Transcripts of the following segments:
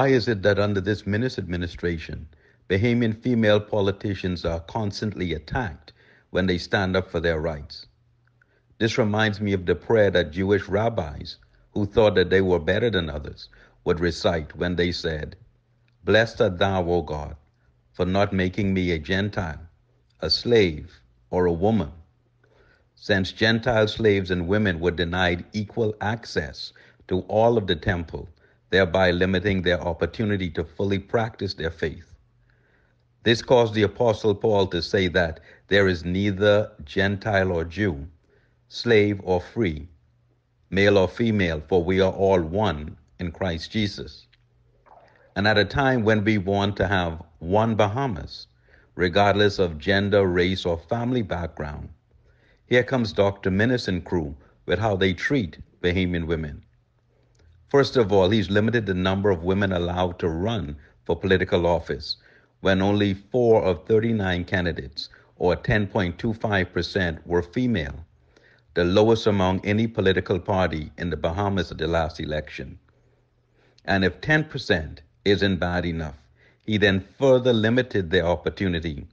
Why is it that under this Minnis administration, Bahamian female politicians are constantly attacked when they stand up for their rights? This reminds me of the prayer that Jewish rabbis, who thought that they were better than others, would recite when they said, Blessed art thou, O God, for not making me a Gentile, a slave, or a woman. Since Gentile slaves and women were denied equal access to all of the temple, thereby limiting their opportunity to fully practice their faith. This caused the Apostle Paul to say that there is neither Gentile or Jew, slave or free, male or female, for we are all one in Christ Jesus. And at a time when we want to have one Bahamas, regardless of gender, race, or family background, here comes Dr. Minnis and crew with how they treat Bahamian women. First of all, he's limited the number of women allowed to run for political office when only four of 39 candidates, or 10.25%, were female, the lowest among any political party in the Bahamas at the last election. And if 10% isn't bad enough, he then further limited their opportunity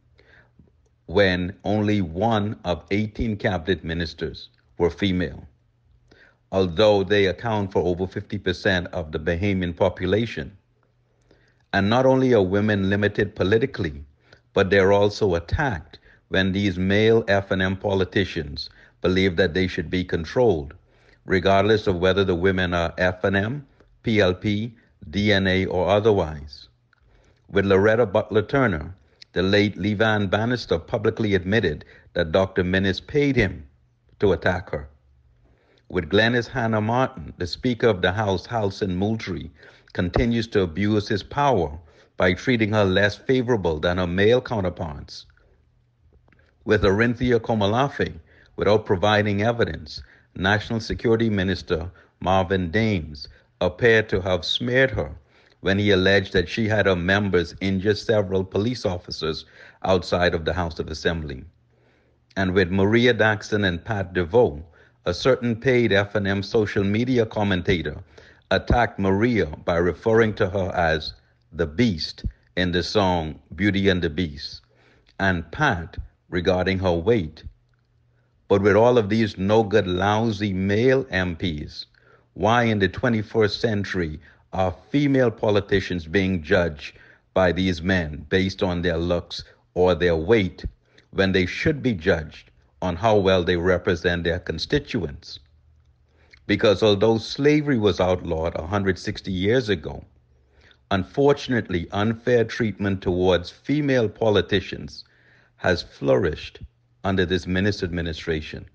when only one of 18 cabinet ministers were female although they account for over 50% of the Bahamian population. And not only are women limited politically, but they're also attacked when these male FNM politicians believe that they should be controlled, regardless of whether the women are FNM, PLP, DNA, or otherwise. With Loretta Butler Turner, the late Levan Bannister publicly admitted that Dr. Minnis paid him to attack her with Glenys Hanna Martin, the Speaker of the House, Halson Moultrie, continues to abuse his power by treating her less favorable than her male counterparts. With Orinthia Komolafe, without providing evidence, National Security Minister Marvin Dames appeared to have smeared her when he alleged that she had her members injure several police officers outside of the House of Assembly. And with Maria Daxon and Pat DeVoe, a certain paid FNM social media commentator attacked Maria by referring to her as the Beast in the song Beauty and the Beast, and Pat regarding her weight. But with all of these no good, lousy male MPs, why in the 21st century are female politicians being judged by these men based on their looks or their weight when they should be judged on how well they represent their constituents. Because although slavery was outlawed 160 years ago, unfortunately, unfair treatment towards female politicians has flourished under this Minnis administration.